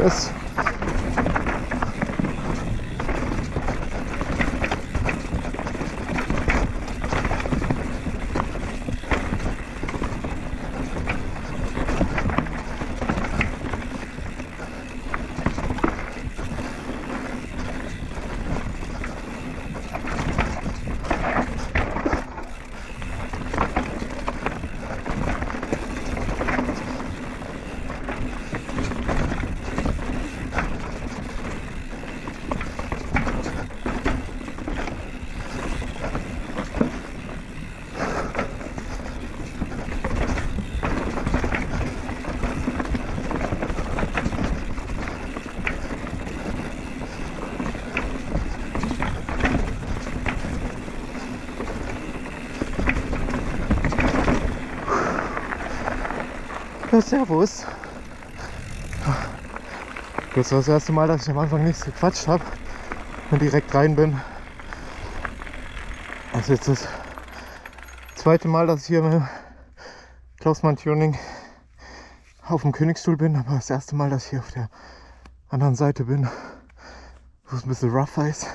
Yes. Servus. Das war das erste Mal, dass ich am Anfang nichts gequatscht habe und direkt rein bin. Das ist jetzt das zweite Mal, dass ich hier mit Klausmann Tuning auf dem Königsstuhl bin, aber das erste Mal, dass ich hier auf der anderen Seite bin, wo es ein bisschen rougher ist.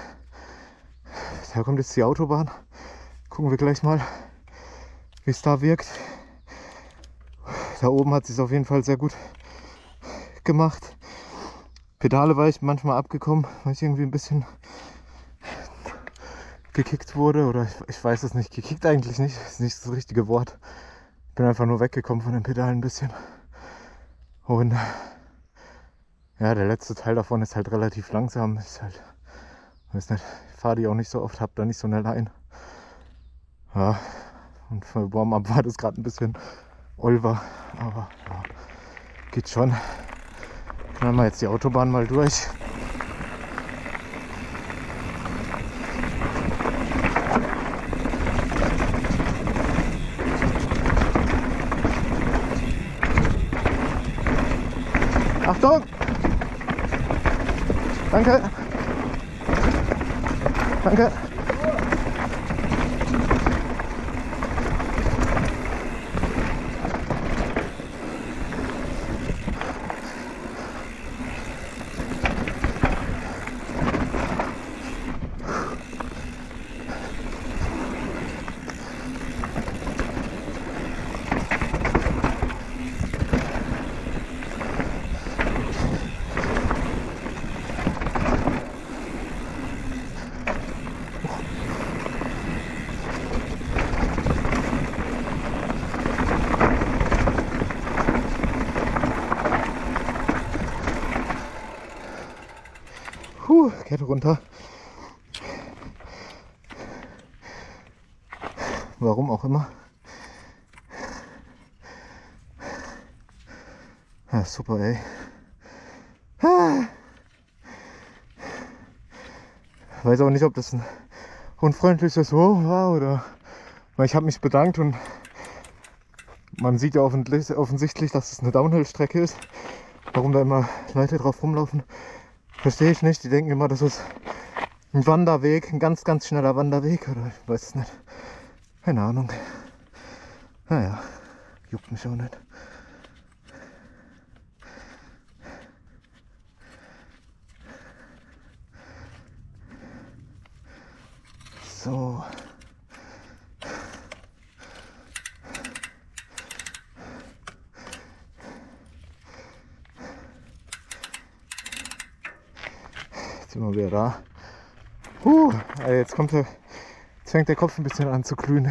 Da kommt jetzt die Autobahn. Gucken wir gleich mal, wie es da wirkt. Da oben hat es auf jeden Fall sehr gut gemacht. Pedale war ich manchmal abgekommen, weil ich irgendwie ein bisschen gekickt wurde oder ich, ich weiß es nicht. Gekickt eigentlich nicht, ist nicht das richtige Wort. Ich bin einfach nur weggekommen von den Pedalen ein bisschen. Und ja, der letzte Teil davon ist halt relativ langsam. Ist halt, weiß nicht, ich fahre die auch nicht so oft, hab da nicht so eine Line. Ja, und für Warm-up war das gerade ein bisschen Olver, aber ja, geht schon. Knallen wir jetzt die Autobahn mal durch. Achtung! Danke! Danke! Puh, Kette runter. Warum auch immer. Ja, super, ey. Ah. Weiß auch nicht, ob das ein unfreundliches Oh war oder. Weil ich habe mich bedankt und man sieht ja offensichtlich, dass es eine Downhill-Strecke ist. Warum da immer Leute drauf rumlaufen, verstehe ich nicht. Die denken immer, das ist ein Wanderweg, ein ganz, ganz schneller Wanderweg oder ich weiß es nicht. Keine Ahnung. Naja, juckt mich auch nicht. So. Sind wir wieder da. Ey, jetzt kommt der, jetzt fängt der Kopf ein bisschen an zu glühen.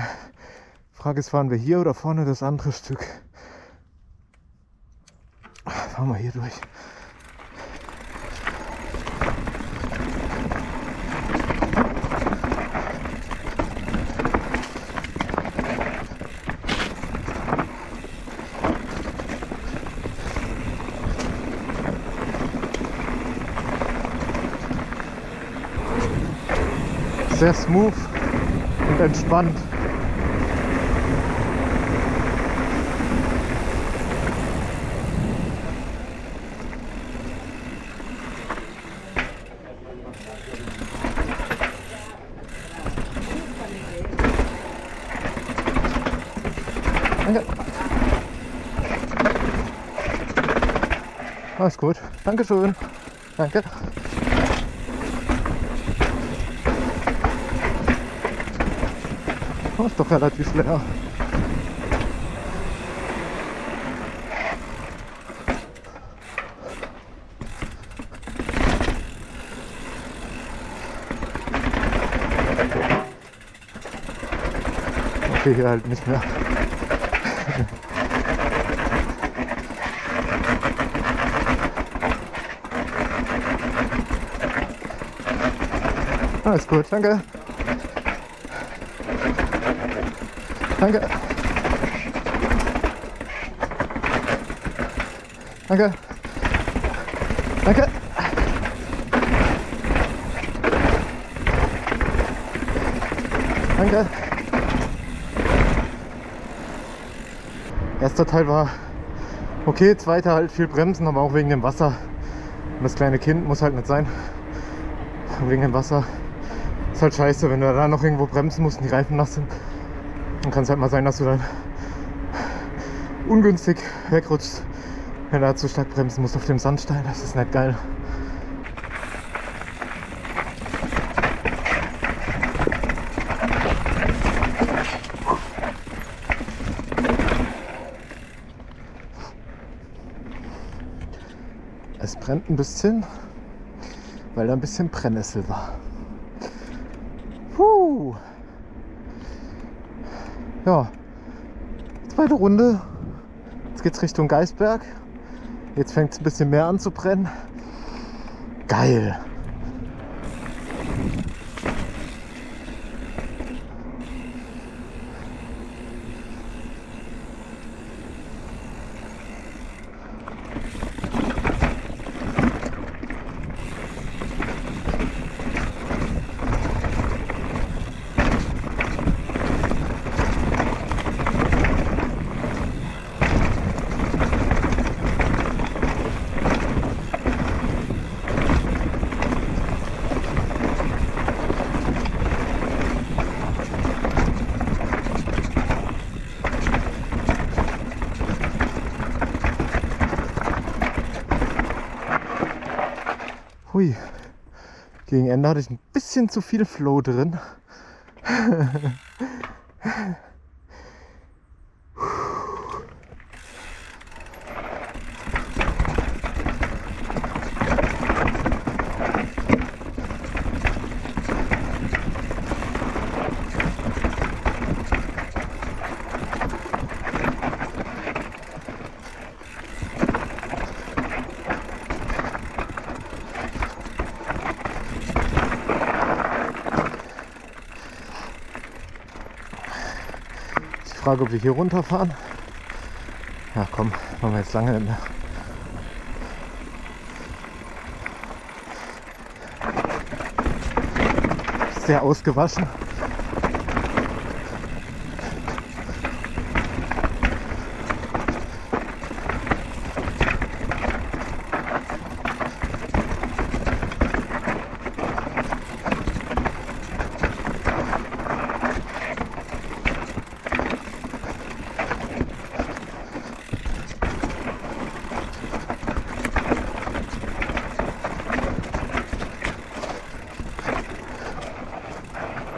Frage ist, fahren wir hier oder vorne das andere Stück? Fahren wir hier durch. Sehr smooth und entspannt. Alles gut. Dankeschön. Danke. Oh, ist doch relativ leer. Okay, hier halt nicht mehr. Alles gut, danke. Danke. Danke. Danke. Danke. Erster Teil war okay, zweiter halt viel bremsen, aber auch wegen dem Wasser. Und das kleine Kind muss halt nicht sein. Wegen dem Wasser. Ist halt scheiße, wenn du da noch irgendwo bremsen musst und die Reifen nass sind. Dann kann es halt mal sein, dass du dann ungünstig wegrutschst, wenn du da zu stark bremsen musst auf dem Sandstein. Das ist nicht geil. Es brennt ein bisschen, weil da ein bisschen Brennnessel war. Puh. Ja, zweite Runde. Jetzt geht's Richtung Geisberg. Jetzt fängt es ein bisschen mehr an zu brennen. Geil. Hui. Gegen Ende hatte ich ein bisschen zu viel Flow drin. Frage, ob wir hier runterfahren. Ja, komm, machen wir jetzt lange nicht mehr. Sehr ausgewaschen.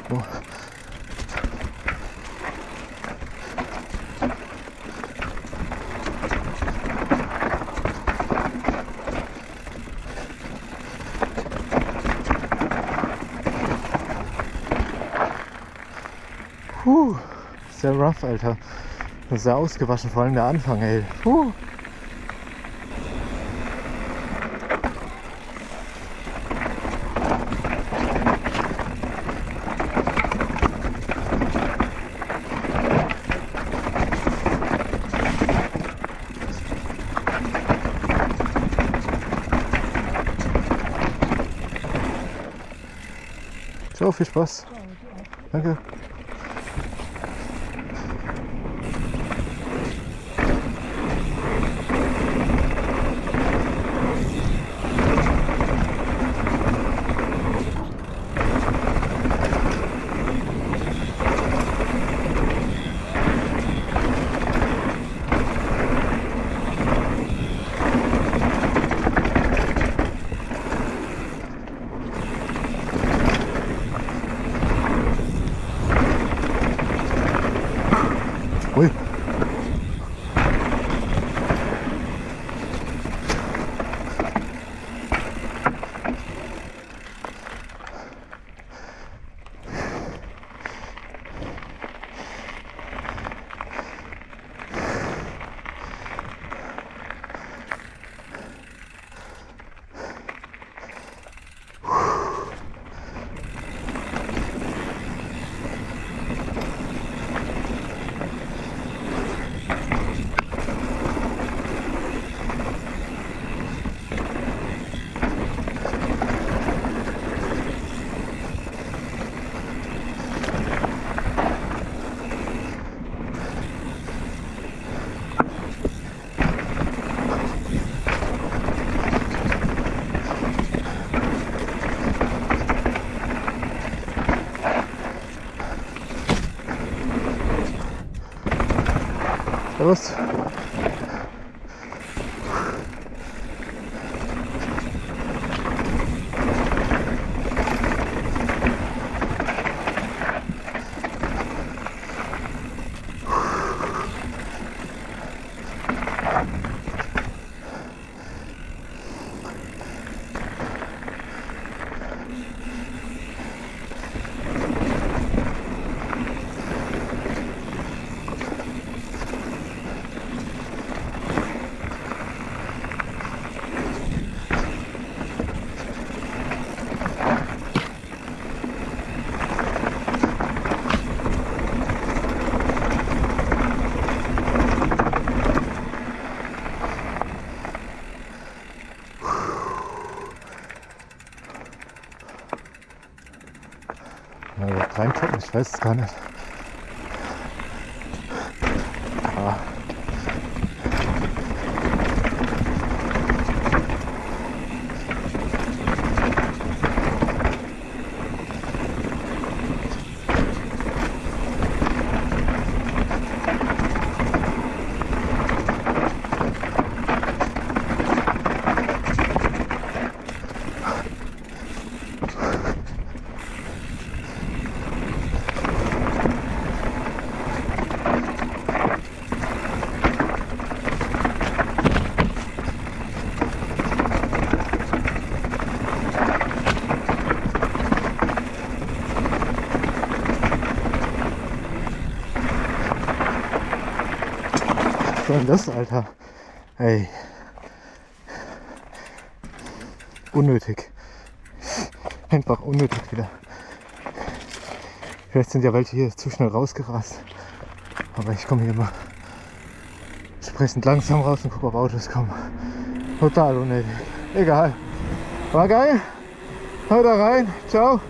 Oh. Puh, sehr rough, Alter. Sehr ausgewaschen, vor allem der Anfang, ey. Puh. Ciao, viel Spaß. Danke. Nossa. Überhaupt reingucken, ich weiß es gar nicht. Soll denn das, Alter? Ey. Unnötig. Einfach unnötig wieder. Vielleicht sind ja welche hier zu schnell rausgerast. Aber ich komme hier immer entsprechend langsam raus und gucke, ob Autos kommen. Total unnötig. Egal. War geil. Haut da rein. Ciao.